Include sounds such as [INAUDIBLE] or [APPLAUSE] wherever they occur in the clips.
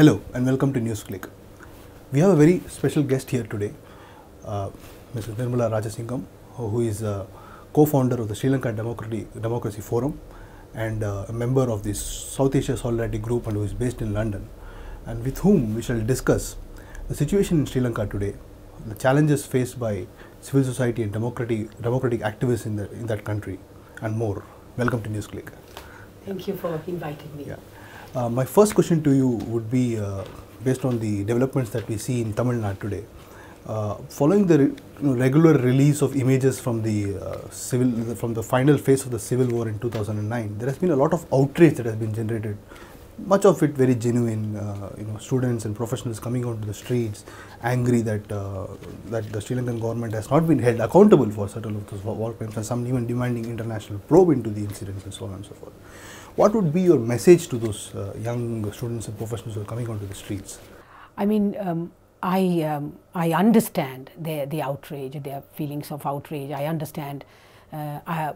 Hello and welcome to NewsClick. We have a very special guest here today, uh, Mrs. Nirmala Rajasingam, who is a co-founder of the Sri Lanka Democracy, Democracy Forum and uh, a member of the South Asia Solidarity Group and who is based in London, and with whom we shall discuss the situation in Sri Lanka today, the challenges faced by civil society and democratic, democratic activists in, the, in that country, and more. Welcome to NewsClick. Thank you for inviting me. Yeah. Uh, my first question to you would be uh, based on the developments that we see in Tamil Nadu today. Uh, following the re- regular release of images from the uh, civil from the final phase of the civil war in 2009, there has been a lot of outrage that has been generated. Much of it very genuine. Uh, you know, students and professionals coming out to the streets, angry that uh, that the Sri Lankan government has not been held accountable for certain of those war crimes, and some even demanding international probe into the incidents and so on and so forth. What would be your message to those uh, young students and professionals who are coming onto the streets? I mean, um, I, um, I understand their, the outrage, their feelings of outrage. I understand uh, I,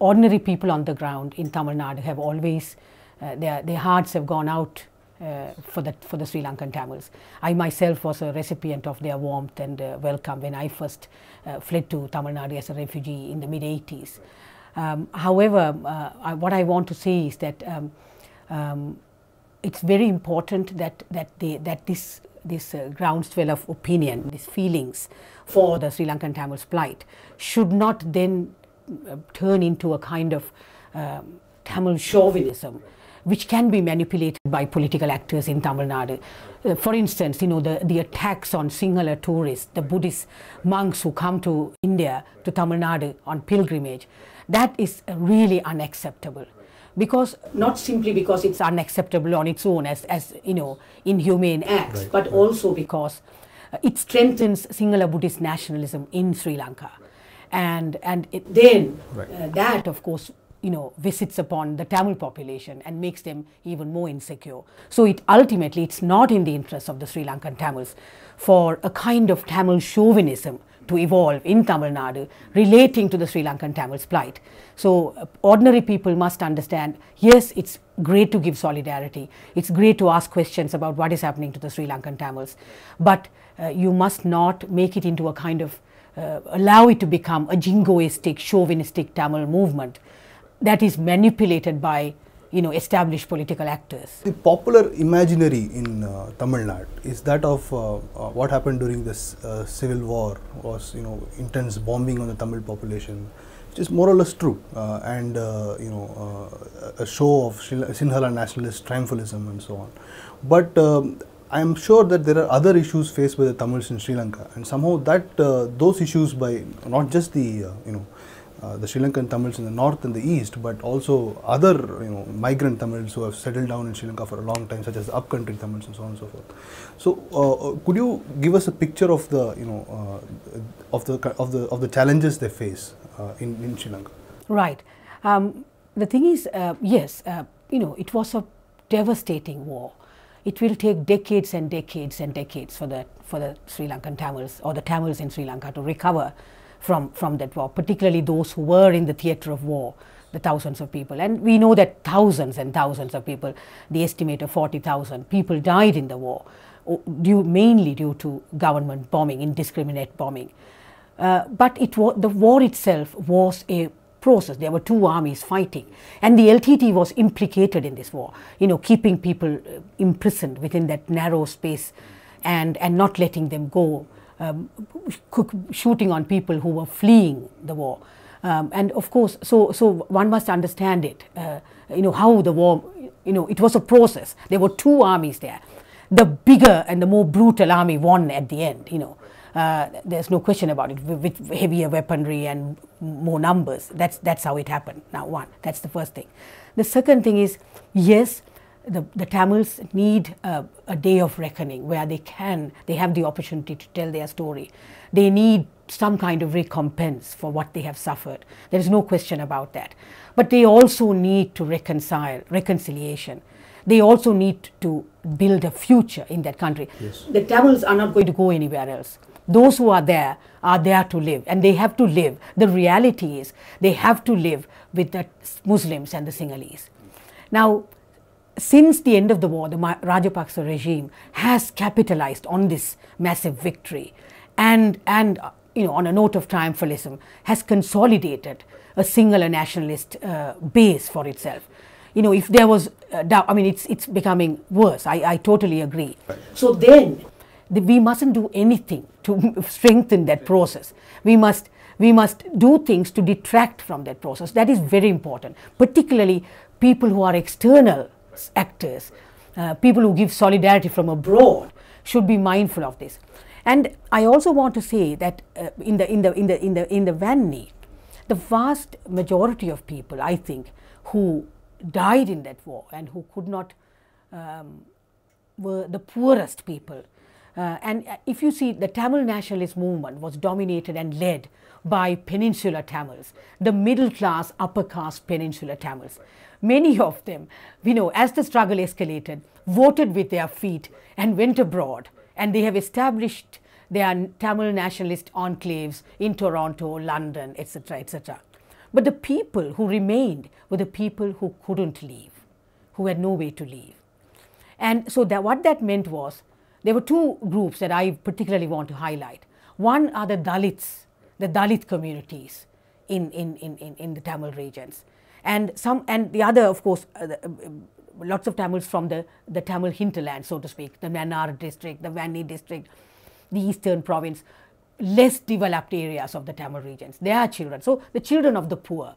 ordinary people on the ground in Tamil Nadu have always, uh, their, their hearts have gone out uh, for, the, for the Sri Lankan Tamils. I myself was a recipient of their warmth and uh, welcome when I first uh, fled to Tamil Nadu as a refugee in the mid 80s. Um, however, uh, I, what I want to say is that um, um, it's very important that that they, that this this uh, groundswell of opinion, these feelings for the Sri Lankan Tamils plight, should not then uh, turn into a kind of um, Tamil chauvinism, which can be manipulated by political actors in Tamil Nadu. Uh, for instance, you know the, the attacks on Sinhala tourists, the Buddhist monks who come to India to Tamil Nadu on pilgrimage, that is really unacceptable because not simply because it's unacceptable on its own as, as you know inhumane acts Right, but right. also because uh, it strengthens Sinhala Buddhist nationalism in Sri Lanka and and it, then Right. uh, that of course you know visits upon the Tamil population and makes them even more insecure. So it ultimately it's not in the interest of the Sri Lankan Tamils for a kind of Tamil chauvinism to evolve in Tamil Nadu relating to the Sri Lankan Tamils plight. So, uh, ordinary people must understand yes, it's great to give solidarity, it's great to ask questions about what is happening to the Sri Lankan Tamils, but uh, you must not make it into a kind of uh, allow it to become a jingoistic, chauvinistic Tamil movement that is manipulated by you know established political actors. The popular imaginary in uh, Tamil Nadu is that of uh, uh, what happened during this uh, civil war was you know intense bombing on the Tamil population, which is more or less true, uh, and uh, you know a show of Sinhala nationalist triumphalism and so on. But um, I am sure that there are other issues faced by the Tamils in Sri Lanka, and somehow that those issues by not just the you know uh, the Sri Lankan Tamils in the north and the east, but also other you know migrant Tamils who have settled down in Sri Lanka for a long time, such as the upcountry Tamils and so on and so forth. So, uh, uh, could you give us a picture of the you know uh, of the of the of the challenges they face uh, in in Sri Lanka? Right. Um, the thing is, uh, yes, you know, it was a devastating war. It will take decades and decades and decades for the for the Sri Lankan Tamils or the Tamils in Sri Lanka to recover from from that war, particularly those who were in the theatre of war, the thousands of people. And we know that thousands and thousands of people, the estimate of forty thousand people, died in the war, due mainly due to government bombing, indiscriminate bombing. Uh, but it wa- the war itself was a process. There were two armies fighting, and the LTT was implicated in this war. You know, keeping people uh, imprisoned within that narrow space, and and not letting them go, um, sh- shooting on people who were fleeing the war. Um, and of course, so so one must understand it. Uh, you know how the war. You know, it was a process. There were two armies there. The bigger and the more brutal army won at the end. You know. Uh, there's no question about it with heavier weaponry and more numbers that's that's how it happened now one that's the first thing the second thing is yes the, the tamils need a, a day of reckoning where they can they have the opportunity to tell their story. They need some kind of recompense for what they have suffered. There is no question about that. But they also need to reconcile reconciliation. They also need to build a future in that country. Yes. the tamils are not going to go anywhere else. Those who are there are there to live and they have to live. The reality is they have to live with the muslims and the sinhalese. Now since the end of the war, the Rajapaksa regime has capitalized on this massive victory and, and uh, you know, on a note of triumphalism, has consolidated a Sinhala nationalist uh, base for itself. You know, if there was uh, doubt, I mean, it's, it's becoming worse. I, I totally agree. So then, the, we mustn't do anything to [LAUGHS] strengthen that process. We must, we must do things to detract from that process. That is very important, particularly people who are external actors, uh, people who give solidarity from abroad should be mindful of this. And I also want to say that uh, in the in the in the in the in the Vanni, the vast majority of people, I think, who died in that war and who could not um, were the poorest people. Uh, and uh, if you see, the Tamil nationalist movement was dominated and led by peninsular Tamils, the middle class, upper caste peninsular Tamils. Many of them, you know, as the struggle escalated, voted with their feet and went abroad. And they have established their Tamil nationalist enclaves in Toronto, London, etc., etc. But the people who remained were the people who couldn't leave, who had no way to leave. And so that what that meant was there were two groups that I particularly want to highlight. One are the Dalits, the Dalit communities in, in, in, in, in the Tamil regions. And some and the other, of course, uh, the, uh, lots of Tamils from the, the Tamil hinterland, so to speak, the Mannar district, the Vanni district, the eastern province, less developed areas of the Tamil regions. They are children. So the children of the poor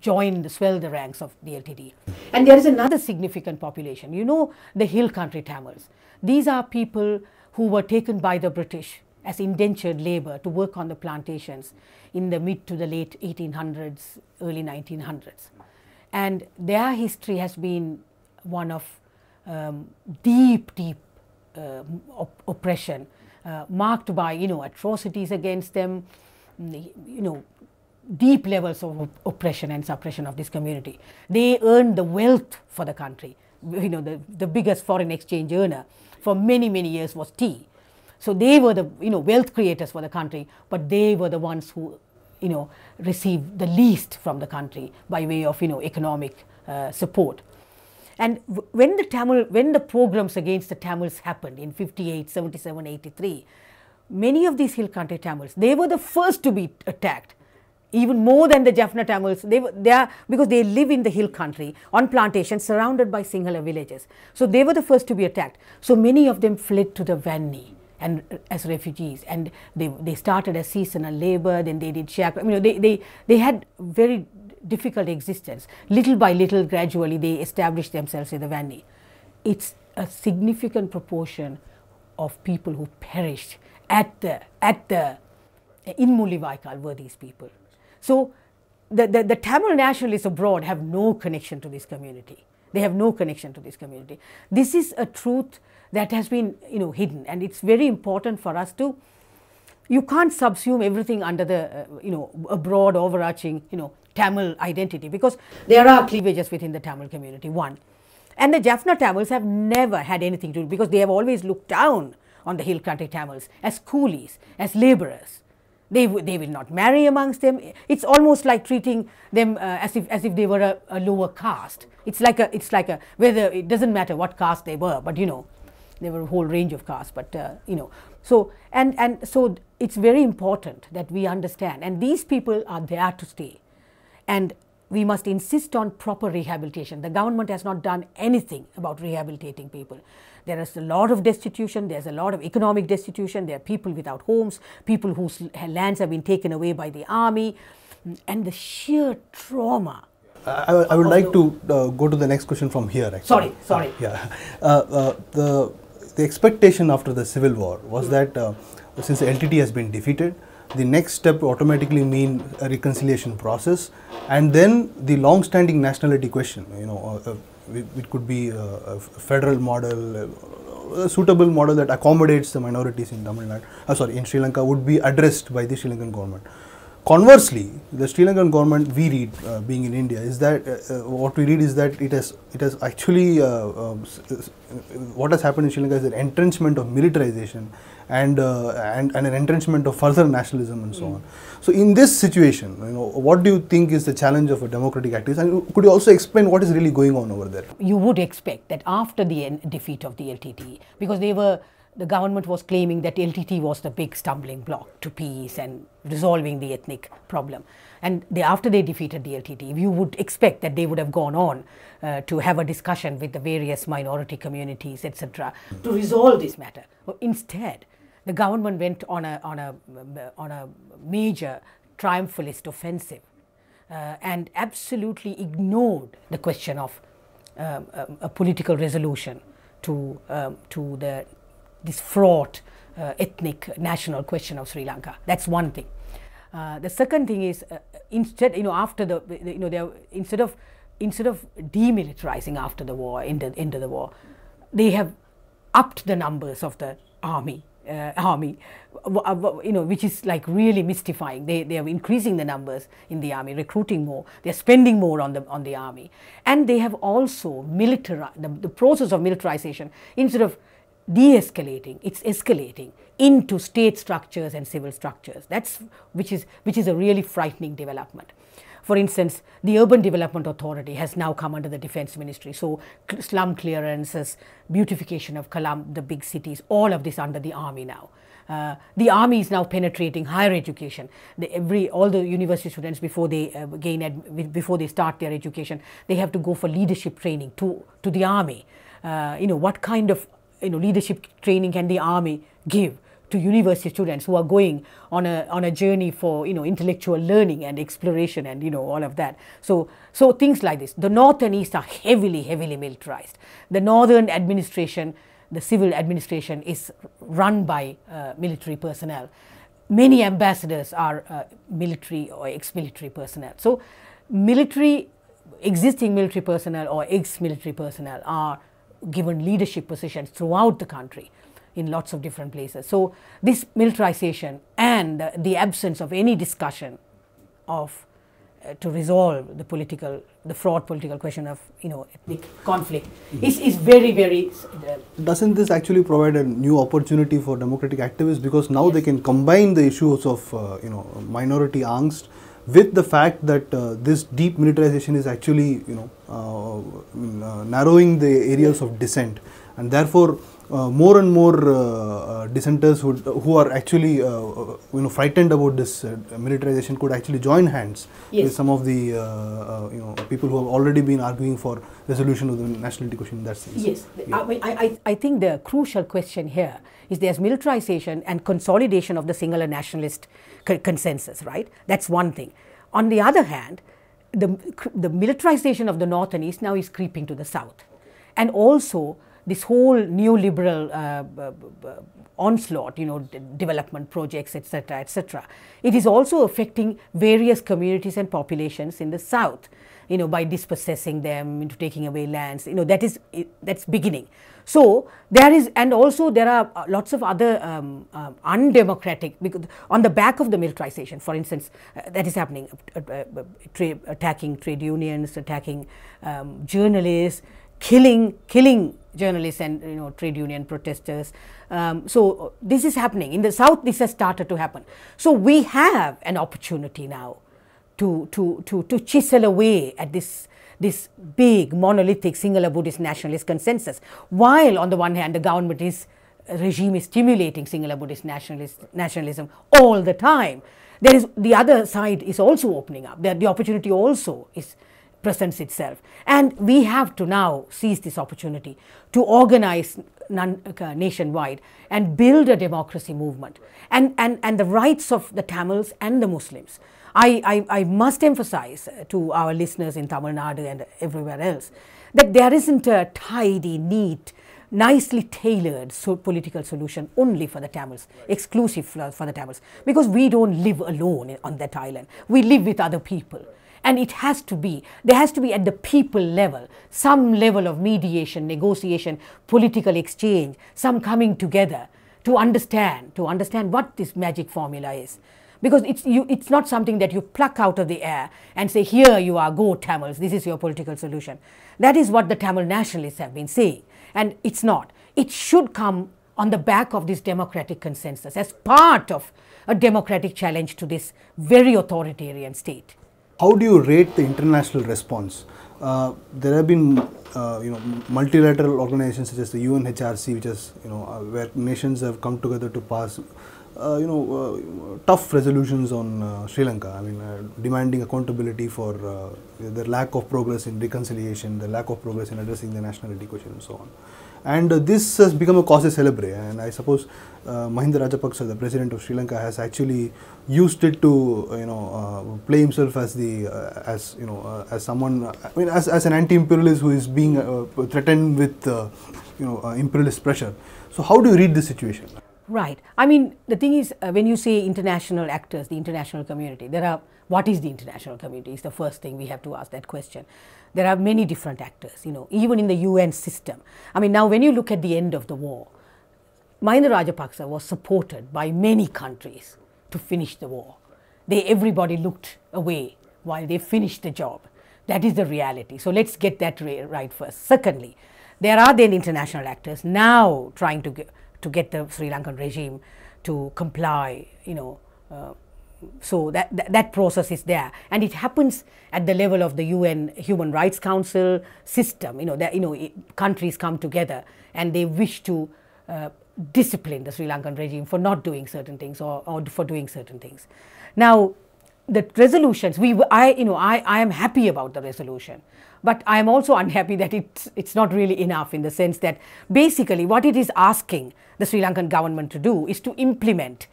join the swell the ranks of the LTTE. And there is another significant population. You know the hill country Tamils. These are people who were taken by the British as indentured labor to work on the plantations in the mid to the late 1800s, early 1900s. And their history has been one of um, deep, deep uh, op- oppression, uh, marked by you know atrocities against them, you know deep levels of op- oppression and suppression of this community. They earned the wealth for the country. You know the, the biggest foreign exchange earner for many many years was tea. So they were the you know wealth creators for the country, but they were the ones who you know received the least from the country by way of you know economic uh, support. And when the Tamil, when the pogroms against the Tamils happened in 58, 77, 83, many of these hill country Tamils, they were the first to be attacked. Even more than the Jaffna Tamils, they they are because they live in the hill country on plantations surrounded by Sinhala villages. So they were the first to be attacked. So many of them fled to the Vanni and uh, as refugees and they, they started as seasonal labor then they did shack you know they, they, they had very difficult existence little by little gradually they established themselves in the Vanni it's a significant proportion of people who perished at the at the in Mullivaikkal were these people so the, the, the Tamil nationalists abroad have no connection to this community. They have no connection to this community. This is a truth that has been you know hidden and it's very important for us to you can't subsume everything under the uh, you know a broad overarching you know Tamil identity because there are cleavages within the Tamil community one. And the Jaffna Tamils have never had anything to do because they have always looked down on the hill country Tamils as coolies as laborers they, they will not marry amongst them. It's almost like treating them uh, as if as if they were a, a, lower caste. It's like a it's like a whether it doesn't matter what caste they were, but you know there were a whole range of castes, but uh, you know, so and and so it's very important that we understand, and these people are there to stay, and we must insist on proper rehabilitation. The government has not done anything about rehabilitating people. There is a lot of destitution, there's a lot of economic destitution, there are people without homes, people whose lands have been taken away by the army, and the sheer trauma I, I would like to uh, go to the next question from here. Actually. Sorry, sorry. Yeah, uh, uh, the the expectation after the civil war was that uh, since the LTT has been defeated, the next step automatically mean a reconciliation process, and then the long-standing nationality question. You know, uh, uh, it, could be a, a federal model, a suitable model that accommodates the minorities in Tamil Nadu. Uh, sorry, in Sri Lanka would be addressed by the Sri Lankan government. Conversely, the Sri Lankan government, we read, uh, being in India, is that uh, uh, what we read is that it has it has actually uh, um, s- s- what has happened in Sri Lanka is an entrenchment of militarization and uh, and, and an entrenchment of further nationalism and so on. So, in this situation, you know, what do you think is the challenge of a democratic activist? And could you also explain what is really going on over there? you would expect that after the defeat of the LTT, because they were the government was claiming that LTT was the big stumbling block to peace and resolving the ethnic problem. And they, after they defeated the LTT, you would expect that they would have gone on uh, to have a discussion with the various minority communities, etc., to resolve this matter. Instead, the government went on a, on a, on a major triumphalist offensive uh, and absolutely ignored the question of um, um, a political resolution to, um, to the, this fraught uh, ethnic national question of Sri Lanka. That's one thing. Uh, the second thing is uh, instead, you know, after the, you know, they instead of instead of demilitarizing after the war, into, into the war, they have upped the numbers of the army. Uh, army, uh, you know, which is like really mystifying. They they are increasing the numbers in the army, recruiting more. They are spending more on the on the army, and they have also militarized the, the process of militarization instead of de-escalating, it's escalating into state structures and civil structures. That's which is which is a really frightening development. For instance, the Urban Development Authority has now come under the Defense Ministry. So, slum clearances, beautification of the big cities, all of this under the army now. Uh, the army is now penetrating higher education. The, every all the university students before they uh, gain ad, before they start their education, they have to go for leadership training to to the army. Uh, you know what kind of you know leadership training can the army give to university students who are going on a on a journey for you know intellectual learning and exploration and you know all of that. So so things like this. The north and east are heavily heavily militarized. The northern administration the civil administration is run by uh, military personnel. Many ambassadors are uh, military or ex-military personnel. So military existing military personnel or ex-military personnel are given leadership positions throughout the country in lots of different places. So this militarization and the, the absence of any discussion of uh, to resolve the political, the fraught political question of you know ethnic conflict is, is very very uh, Doesn't this actually provide a new opportunity for democratic activists? Because now they can combine the issues of uh, you know minority angst with the fact that uh, this deep militarization is actually you know uh, mm, uh, narrowing the areas of dissent. And therefore more and more uh, uh, dissenters who, who are actually uh, uh, you know frightened about this uh, militarization could actually join hands Yes. with some of the uh, uh, you know people who have already been arguing for resolution of the nationality question in that sense. Yes, Yeah. I, mean, I, I- think the crucial question here is there's militarization and consolidation of the Sinhala nationalist co- consensus, right? That's one thing. On the other hand, the, the militarization of the north and east now is creeping to the south. And also, this whole neoliberal uh, onslaught, you know, development projects, etc., etc., it is also affecting various communities and populations in the south you know, by dispossessing them, into taking away lands, you know, that is that's beginning. So there is, and also there are uh, lots of other um, um, undemocratic because on the back of the militarization, for instance, uh, that is happening, uh, uh, uh, tra- attacking trade unions, attacking um, journalists, killing killing journalists and you know trade union protesters. Um, so uh, this is happening in the south. This has started to happen. So we have an opportunity now to, to, to, to chisel away at this, this big monolithic Sinhala Buddhist nationalist consensus, while on the one hand the government is regime is stimulating Sinhala Buddhist nationalist, nationalism all the time. There is the other side is also opening up. The, the opportunity also is presents itself, and we have to now seize this opportunity to organize uh, nationwide and build a democracy movement, and, and, and the rights of the Tamils and the Muslims. I, I, I must emphasize uh, to our listeners in Tamil Nadu and everywhere else that there isn't a tidy, neat, nicely tailored so political solution only for the Tamils, exclusive for, for the Tamils, because we don't live alone on that island. We live with other people. And it has to be, there has to be at the people level, some level of mediation, negotiation, political exchange, some coming together to understand, to understand what this magic formula is. because it's, you, it's not something that you pluck out of the air and say, here you are, go Tamils, this is your political solution. That is what the Tamil nationalists have been saying, and it's not. It should come on the back of this democratic consensus as part of a democratic challenge to this very authoritarian state. How do you rate the international response? Uh, there have been, uh, you know, multilateral organizations such as the UNHRC, which is, you know, uh, where nations have come together to pass, uh, you know, uh, tough resolutions on uh, Sri Lanka. I mean, demanding accountability for the lack of progress in reconciliation, the lack of progress in addressing the nationality question, and so on and uh, this has become a cause celebre and I suppose uh, Mahinda Rajapaksa, the president of Sri Lanka, has actually used it to uh, you know uh, play himself as the uh, as you know uh, as someone I mean as, as an anti-imperialist who is being threatened with you know imperialist pressure. So how do you read this situation? Right. I mean the thing is when you say international actors, the international community, there are what is the international community is the first thing we have to ask that question there are many different actors, you know, even in the UN system. I mean, now when you look at the end of the war, Mahinda Rajapaksa was supported by many countries to finish the war. They, everybody looked away while they finished the job. That is the reality. So let's get that right first. Secondly, there are then international actors now trying to get, to get the Sri Lankan regime to comply, you know, uh, so that, that, that process is there. And it happens at the level of the UN Human Rights Council system. You know that you know it, countries come together and they wish to uh, discipline the Sri Lankan regime for not doing certain things or, or for doing certain things. Now the resolutions we I you know I, I am happy about the resolution but I am also unhappy that it's it's not really enough in the sense that basically what it is asking the Sri Lankan government to do is to implement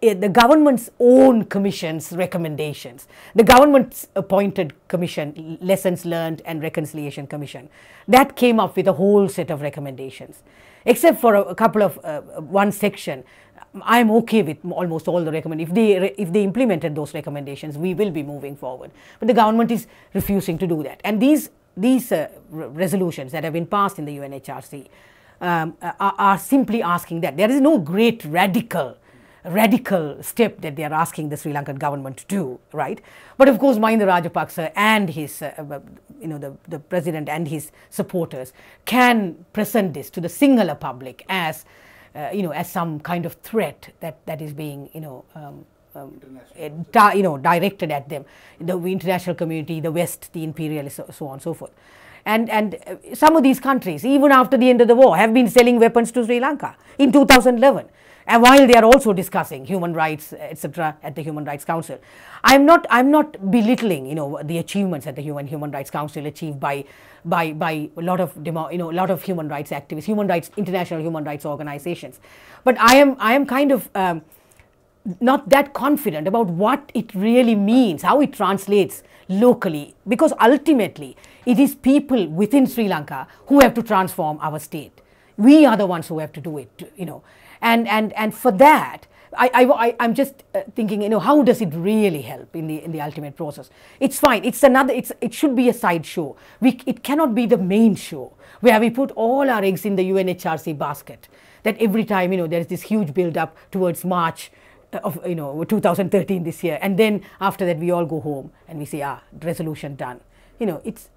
the government's own commission's recommendations, the government's appointed commission, Lessons Learned and Reconciliation Commission, that came up with a whole set of recommendations. Except for a, a couple of uh, one section, I'm okay with almost all the recommendations. If they, if they implemented those recommendations, we will be moving forward. But the government is refusing to do that. And these, these uh, resolutions that have been passed in the UNHRC um, are, are simply asking that. There is no great radical radical step that they are asking the Sri Lankan government to do, right? But of course, Mahinda Rajapaksa and his, uh, uh, you know, the, the president and his supporters can present this to the Sinhala public as, uh, you know, as some kind of threat that, that is being, you know, um, um, uh, you know, directed at them, the international community, the West, the imperialists, so, so on and so forth. And, and uh, some of these countries, even after the end of the war, have been selling weapons to Sri Lanka in 2011 and while they are also discussing human rights, etc., at the Human Rights Council. I'm not, I'm not belittling, you know, the achievements that the UN Human Rights Council achieved by, by, by a lot of, demo, you know, a lot of human rights activists, human rights, international human rights organizations. But I am, I am kind of um, not that confident about what it really means, how it translates locally, because ultimately it is people within Sri Lanka who have to transform our state. We are the ones who have to do it, you know. And, and, and for that, I, I, am just uh, thinking, you know, how does it really help in the, in the ultimate process? It's fine. It's another, it's, it should be a side show. We, it cannot be the main show where we put all our eggs in the UNHRC basket. That every time, you know, there's this huge build up towards March of, you know, 2013 this year. And then after that, we all go home and we say, ah, resolution done. You know, it's,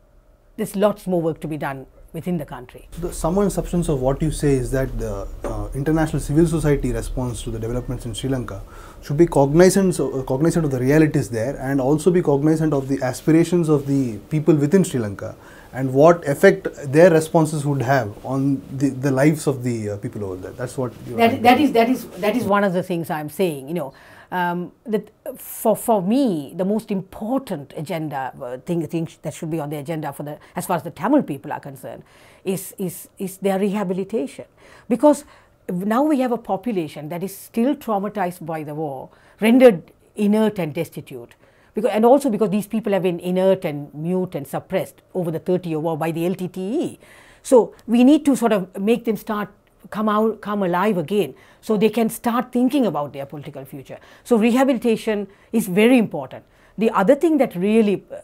there's lots more work to be done within the country. The sum and substance of what you say is that the uh, international civil society response to the developments in Sri Lanka should be cognizant, uh, cognizant of the realities there and also be cognizant of the aspirations of the people within Sri Lanka and what effect their responses would have on the, the lives of the uh, people over there. That's what that, that is that is that is one of the things I'm saying. You know, um, that for, for me, the most important agenda uh, thing, thing that should be on the agenda for the, as far as the Tamil people are concerned, is, is, is their rehabilitation. Because now we have a population that is still traumatized by the war, rendered inert and destitute. Because, and also because these people have been inert and mute and suppressed over the 30 year war by the LTTE. So we need to sort of make them start come out, come alive again, so they can start thinking about their political future. So rehabilitation is very important. The other thing that really uh,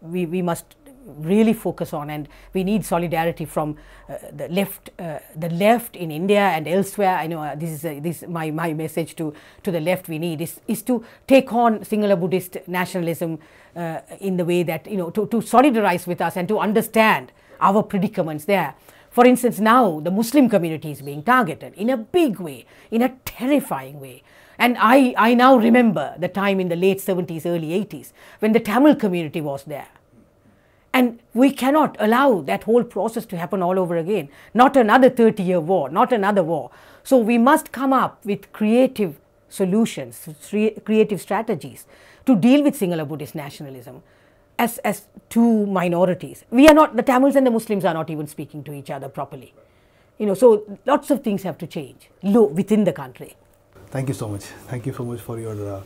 we, we must really focus on, and we need solidarity from uh, the left, uh, the left in India and elsewhere. I know uh, this is uh, this my my message to to the left. We need is is to take on Sinhala Buddhist nationalism uh, in the way that you know to, to solidarize with us and to understand our predicaments there. For instance, now the Muslim community is being targeted in a big way, in a terrifying way. And I, I now remember the time in the late 70s, early 80s when the Tamil community was there. And we cannot allow that whole process to happen all over again. Not another 30 year war, not another war. So we must come up with creative solutions, creative strategies to deal with Sinhala Buddhist nationalism as, as two minorities. We are not, the Tamils and the Muslims are not even speaking to each other properly. You know, so lots of things have to change within the country. Thank you so much. Thank you so much for your uh,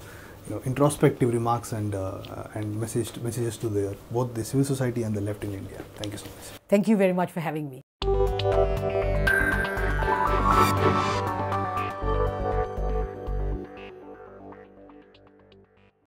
you know, introspective remarks and uh, and message messages to the both the civil society and the left in India. Thank you so much. Thank you very much for having me.